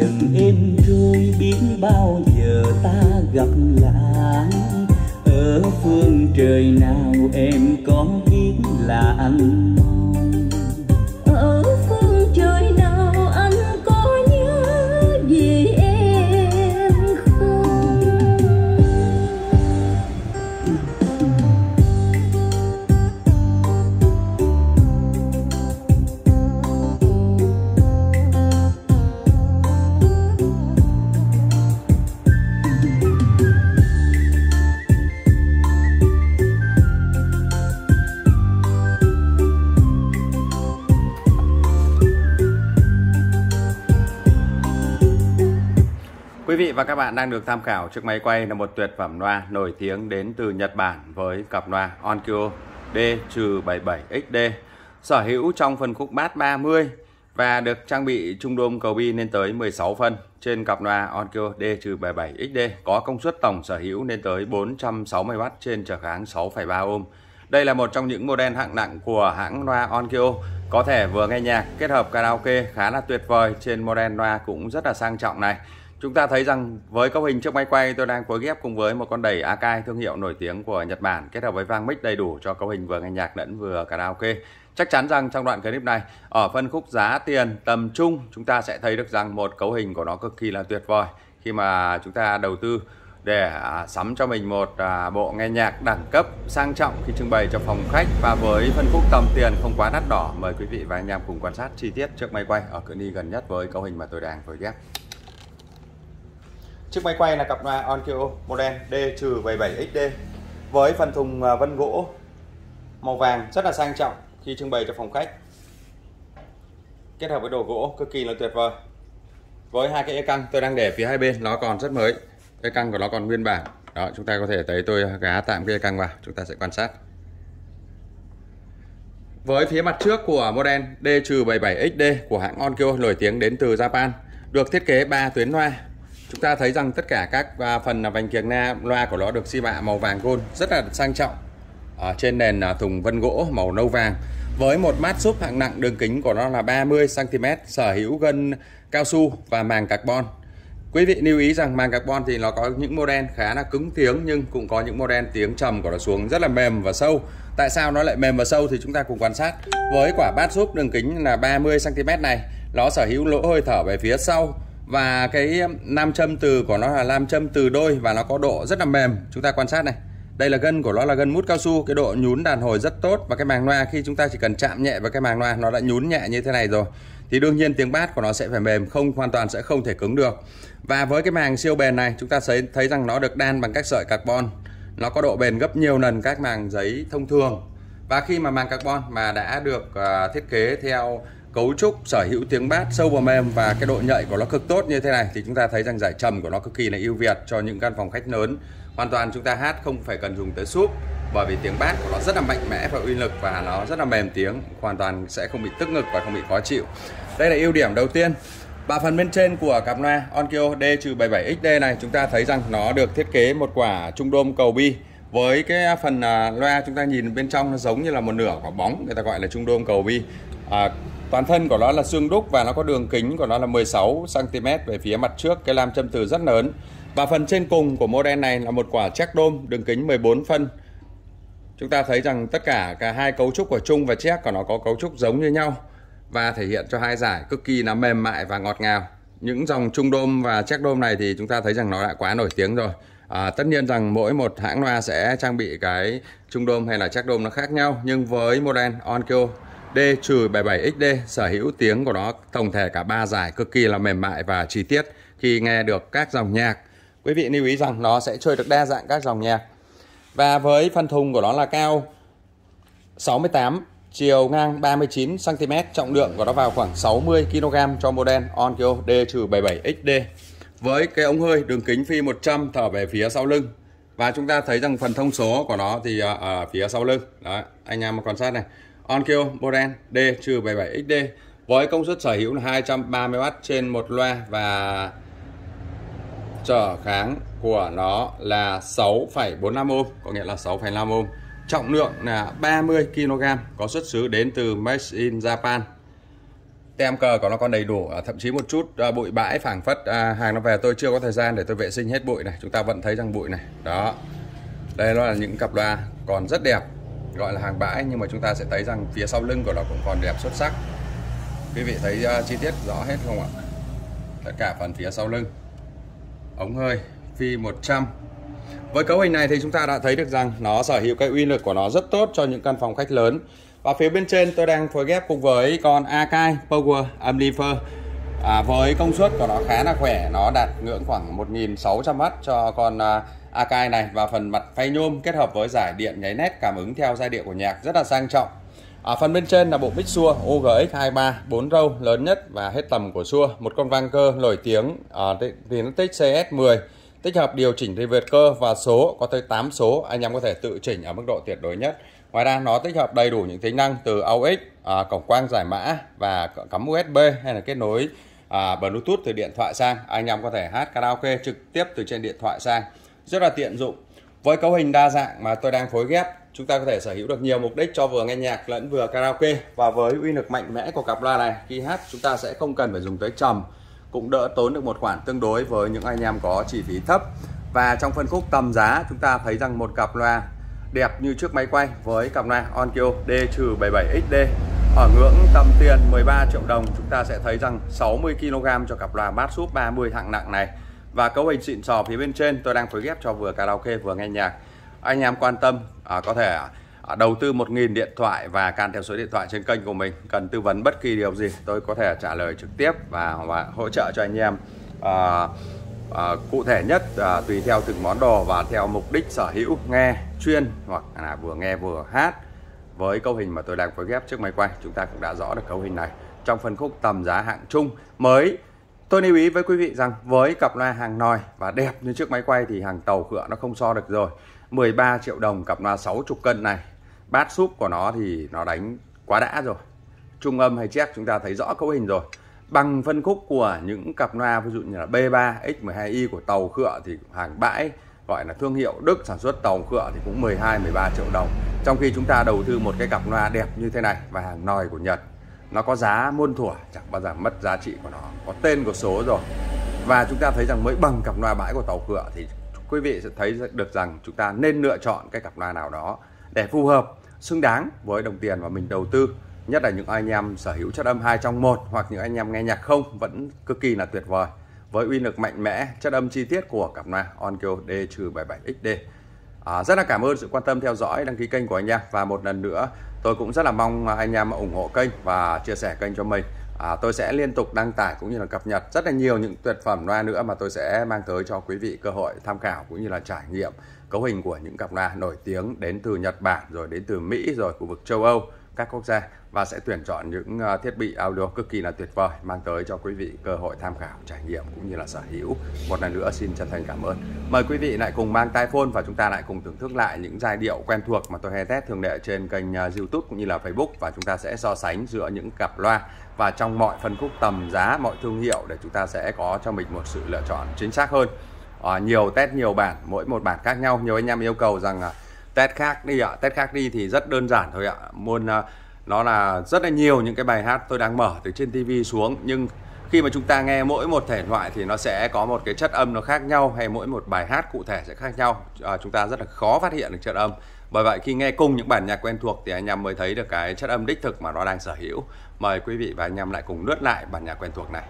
dần êm trôi biết bao và các bạn đang được tham khảo chiếc máy quay là một tuyệt phẩm loa nổi tiếng đến từ Nhật Bản với cặp loa Onkyo D-77XD sở hữu trong phân khúc bass 30 và được trang bị trung đôm cầu bi lên tới 16 phân trên cặp loa Onkyo D-77XD có công suất tổng sở hữu lên tới 460W trên trở kháng 6,3 ohm. Đây là một trong những model hạng nặng của hãng loa Onkyo có thể vừa nghe nhạc kết hợp karaoke khá là tuyệt vời trên model loa cũng rất là sang trọng này. Chúng ta thấy rằng với cấu hình chiếc máy quay, tôi đang phối ghép cùng với một con đẩy Akai thương hiệu nổi tiếng của Nhật Bản, kết hợp với vang mic đầy đủ cho cấu hình vừa nghe nhạc lẫn vừa karaoke. Chắc chắn rằng trong đoạn clip này, ở phân khúc giá tiền tầm trung, chúng ta sẽ thấy được rằng một cấu hình của nó cực kỳ là tuyệt vời khi mà chúng ta đầu tư để à, sắm cho mình một à, bộ nghe nhạc đẳng cấp, sang trọng khi trưng bày cho phòng khách và với phân khúc tầm tiền không quá đắt đỏ, mời quý vị và anh em cùng quan sát chi tiết chiếc máy quay ở cự ly gần nhất với cấu hình mà tôi đang phối ghép. Chiếc máy quay là cặp loa Onkyo model D-77XD với phần thùng à, vân gỗ màu vàng rất là sang trọng khi trưng bày cho phòng khách. Kết hợp với đồ gỗ cực kỳ là tuyệt vời. Với hai cái e căng tôi đang để phía hai bên nó còn rất mới. E căng của nó còn nguyên bản. Đó, chúng ta có thể thấy tôi gá tạm cái e căng vào, chúng ta sẽ quan sát. Với phía mặt trước của model D-77XD của hãng Onkyo nổi tiếng đến từ Japan, được thiết kế 3 tuyến loa chúng ta thấy rằng tất cả các à, phần vành kiềng na loa của nó được xi mạ màu vàng gold rất là sang trọng ở trên nền à, thùng vân gỗ màu nâu vàng với một mát súp hạng nặng đường kính của nó là 30 cm sở hữu gân cao su và màng carbon Quý vị lưu ý rằng màng carbon thì nó có những model khá là cứng tiếng nhưng cũng có những model tiếng trầm của nó xuống rất là mềm và sâu. Tại sao nó lại mềm và sâu thì chúng ta cùng quan sát. Với quả bát súp đường kính là 30 cm này, nó sở hữu lỗ hơi thở về phía sau và cái nam châm từ của nó là nam châm từ đôi và nó có độ rất là mềm. Chúng ta quan sát này. Đây là gân của nó là gân mút cao su. Cái độ nhún đàn hồi rất tốt. Và cái màng loa khi chúng ta chỉ cần chạm nhẹ vào cái màng loa nó đã nhún nhẹ như thế này rồi. Thì đương nhiên tiếng bass của nó sẽ phải mềm không hoàn toàn sẽ không thể cứng được. Và với cái màng siêu bền này chúng ta thấy thấy rằng nó được đan bằng các sợi carbon. Nó có độ bền gấp nhiều lần các màng giấy thông thường. Và khi mà màng carbon mà đã được uh, thiết kế theo cấu trúc sở hữu tiếng bát sâu và mềm và cái độ nhạy của nó cực tốt như thế này thì chúng ta thấy rằng giải trầm của nó cực kỳ là ưu việt cho những căn phòng khách lớn. Hoàn toàn chúng ta hát không phải cần dùng tới súp bởi vì tiếng bát của nó rất là mạnh mẽ và uy lực và nó rất là mềm tiếng hoàn toàn sẽ không bị tức ngực và không bị khó chịu. Đây là ưu điểm đầu tiên. Và phần bên trên của cặp loa Onkyo D-77XD này chúng ta thấy rằng nó được thiết kế một quả trung đôm cầu bi. Với cái phần à, loa chúng ta nhìn bên trong nó giống như là một nửa quả bóng người ta gọi là trung đôm cầu bi. À, toàn thân của nó là xương đúc và nó có đường kính của nó là 16 cm về phía mặt trước. Cái lam châm từ rất lớn. Và phần trên cùng của model này là một quả check đôm đường kính 14 phân. Chúng ta thấy rằng tất cả cả hai cấu trúc của chung và check của nó có cấu trúc giống như nhau và thể hiện cho hai giải cực kỳ là mềm mại và ngọt ngào. Những dòng trung đôm và check đôm này thì chúng ta thấy rằng nó đã quá nổi tiếng rồi. À, tất nhiên rằng mỗi một hãng loa sẽ trang bị cái trung đôm hay là chắc đôm nó khác nhau nhưng với model Onkyo D-77XD sở hữu tiếng của nó tổng thể cả ba giải cực kỳ là mềm mại và chi tiết khi nghe được các dòng nhạc. Quý vị lưu ý rằng nó sẽ chơi được đa dạng các dòng nhạc. Và với phần thùng của nó là cao 68, chiều ngang 39 cm, trọng lượng của nó vào khoảng 60 kg cho model Onkyo D-77XD. Với cái ống hơi đường kính phi 100 thở về phía sau lưng. Và chúng ta thấy rằng phần thông số của nó thì ở phía sau lưng. Đó, anh em quan sát này. Onkyo model D-77XD với công suất sở hữu là 230W trên một loa và trở kháng của nó là 6,45 ohm, có nghĩa là 6,5 ohm. Trọng lượng là 30 kg, có xuất xứ đến từ Made in Japan. Tem cờ của nó còn đầy đủ, à, thậm chí một chút à, bụi bãi phảng phất à, hàng nó về tôi chưa có thời gian để tôi vệ sinh hết bụi này. Chúng ta vẫn thấy rằng bụi này. Đó. Đây nó là những cặp loa còn rất đẹp, gọi là hàng bãi, nhưng mà chúng ta sẽ thấy rằng phía sau lưng của nó cũng còn đẹp xuất sắc. Quý vị thấy à, chi tiết rõ hết không ạ? Tất cả phần phía sau lưng. Ống hơi, phi 100 với cấu hình này thì chúng ta đã thấy được rằng nó sở hữu cái uy lực của nó rất tốt cho những căn phòng khách lớn. Và phía bên trên tôi đang phối ghép cùng với con Akai Power Amplifier à, với công suất của nó khá là khỏe, nó đạt ngưỡng khoảng 1600W cho con à, Akai này và phần mặt phay nhôm kết hợp với giải điện nháy nét cảm ứng theo giai điệu của nhạc rất là sang trọng. Ở phần bên trên là bộ mic xua OGX23 4 râu lớn nhất và hết tầm của xua, một con vang cơ nổi tiếng ở uh, thì nó tích CS10 tích hợp điều chỉnh reverb cơ và số có tới 8 số anh em có thể tự chỉnh ở mức độ tuyệt đối nhất ngoài ra nó tích hợp đầy đủ những tính năng từ AUX à, cổng quang giải mã và cắm USB hay là kết nối à, Bluetooth từ điện thoại sang. Anh em có thể hát karaoke trực tiếp từ trên điện thoại sang. Rất là tiện dụng. Với cấu hình đa dạng mà tôi đang phối ghép chúng ta có thể sở hữu được nhiều mục đích cho vừa nghe nhạc lẫn vừa karaoke. Và với uy lực mạnh mẽ của cặp loa này khi hát chúng ta sẽ không cần phải dùng tới trầm cũng đỡ tốn được một khoản tương đối với những anh em có chi phí thấp. Và trong phân khúc tầm giá chúng ta thấy rằng một cặp loa đẹp như trước máy quay với cặp loa Onkyo D-77XD ở ngưỡng tầm tiền 13 triệu đồng chúng ta sẽ thấy rằng 60 kg cho cặp loa Bass Sub 30 hạng nặng này. Và cấu hình xịn sò phía bên trên tôi đang phối ghép cho vừa karaoke vừa nghe nhạc. Anh em quan tâm à, có thể À, đầu tư 1.000 điện thoại và can theo số điện thoại trên kênh của mình. Cần tư vấn bất kỳ điều gì tôi có thể trả lời trực tiếp và, và hỗ trợ cho anh em. À, à, cụ thể nhất à, tùy theo từng món đồ và theo mục đích sở hữu nghe chuyên hoặc là vừa nghe vừa hát với cấu hình mà tôi đang phối ghép trước máy quay, chúng ta cũng đã rõ được cấu hình này. Trong phân khúc tầm giá hạng trung mới, tôi lưu ý với quý vị rằng với cặp loa hàng nòi và đẹp như chiếc máy quay thì hàng tàu cửa nó không so được rồi. 13 triệu đồng cặp loa 60 cân này. Bát súp của nó thì nó đánh quá đã rồi. Trung âm hay check chúng ta thấy rõ cấu hình rồi. Bằng phân khúc của những cặp loa ví dụ như là B3 X12i của tàu khựa thì hàng bãi gọi là thương hiệu Đức sản xuất tàu khựa thì cũng 12 13 triệu đồng trong khi chúng ta đầu tư một cái cặp loa đẹp như thế này và hàng nòi của Nhật, nó có giá muôn thuở chẳng bao giờ mất giá trị của nó. Có tên của số rồi. Và chúng ta thấy rằng mới bằng cặp loa bãi của tàu cựa thì quý vị sẽ thấy được rằng chúng ta nên lựa chọn cái cặp loa nào đó để phù hợp, xứng đáng với đồng tiền mà mình đầu tư. Nhất là những anh em sở hữu chất âm hai trong một hoặc những anh em nghe nhạc không vẫn cực kỳ là tuyệt vời. Với uy lực mạnh mẽ, chất âm chi tiết của cặp loa Onkyo D-77XD à, rất là cảm ơn sự quan tâm theo dõi đăng ký kênh của anh em và một lần nữa tôi cũng rất là mong anh em ủng hộ kênh và chia sẻ kênh cho mình. À, tôi sẽ liên tục đăng tải cũng như là cập nhật rất là nhiều những tuyệt phẩm loa nữa mà tôi sẽ mang tới cho quý vị cơ hội tham khảo cũng như là trải nghiệm cấu hình của những cặp loa nổi tiếng đến từ Nhật Bản rồi đến từ Mỹ rồi khu vực châu Âu các quốc gia và sẽ tuyển chọn những ờ, thiết bị audio cực kỳ là tuyệt vời mang tới cho quý vị cơ hội tham khảo trải nghiệm cũng như là sở hữu. Một lần nữa xin chân thành cảm ơn. Mời quý vị lại cùng mang tai phone và chúng ta lại cùng thưởng thức lại những giai điệu quen thuộc mà tôi hay test thường lệ trên kênh ờ, youtube cũng như là facebook và chúng ta sẽ so sánh giữa những cặp loa. Và trong mọi phân khúc tầm giá mọi thương hiệu để chúng ta sẽ có cho mình một sự lựa chọn chính xác hơn. À, nhiều test nhiều bản mỗi một bản khác nhau. Nhiều anh em yêu cầu rằng test khác đi ạ. Test khác đi thì rất đơn giản thôi ạ. Môn ờ, nó là rất là nhiều những cái bài hát tôi đang mở từ trên tivi xuống. Nhưng khi mà chúng ta nghe mỗi một thể loại thì nó sẽ có một cái chất âm nó khác nhau hay mỗi một bài hát cụ thể sẽ khác nhau. À, chúng ta rất là khó phát hiện được chất âm. Bởi vậy khi nghe cùng những bản nhạc quen thuộc thì anh em mới thấy được cái chất âm đích thực mà nó đang sở hữu. Mời quý vị và anh em lại cùng lướt lại bản nhạc quen thuộc này.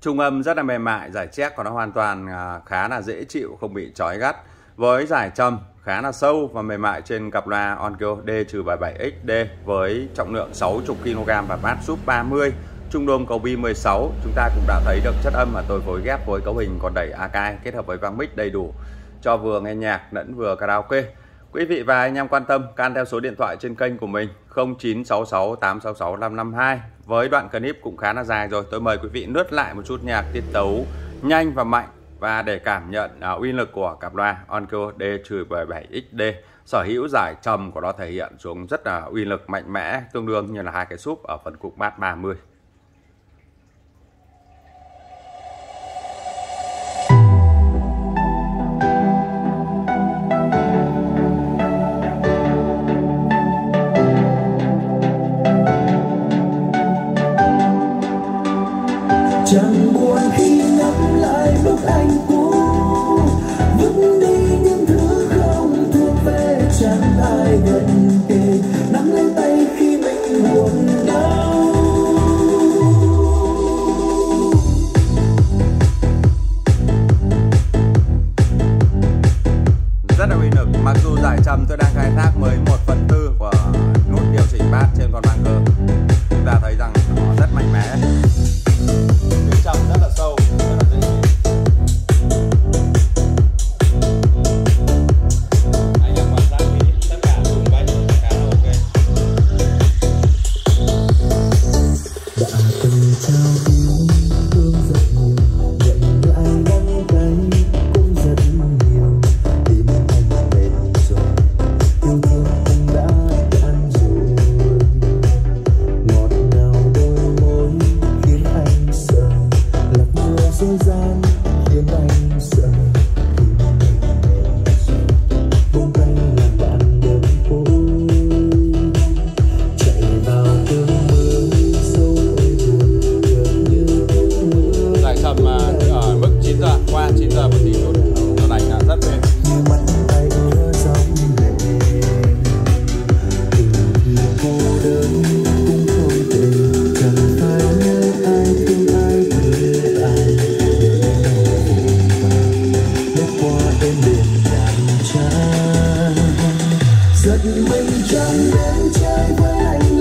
Trung âm rất là mềm mại, giải chép của nó hoàn toàn à, khá là dễ chịu, không bị trói gắt. Với giải trầm khá là sâu và mềm mại trên cặp loa Onkyo D-77XD với trọng lượng 60 kg và bass sub 30 trung đôm cầu bi 16 chúng ta cũng đã thấy được chất âm mà tôi phối ghép với cấu hình còn đẩy Akai kết hợp với vang mic đầy đủ cho vừa nghe nhạc lẫn vừa karaoke Quý vị và anh em quan tâm can theo số điện thoại trên kênh của mình 0966 866 552 với đoạn clip cũng khá là dài rồi tôi mời quý vị lướt lại một chút nhạc tiết tấu nhanh và mạnh và để cảm nhận uh, uy lực của cặp loa Onkyo D-17XD sở hữu giải trầm của nó thể hiện xuống rất là uy lực mạnh mẽ tương đương như là hai cái súp ở phần cục bass 30 giật mình trăng đến chơi với anh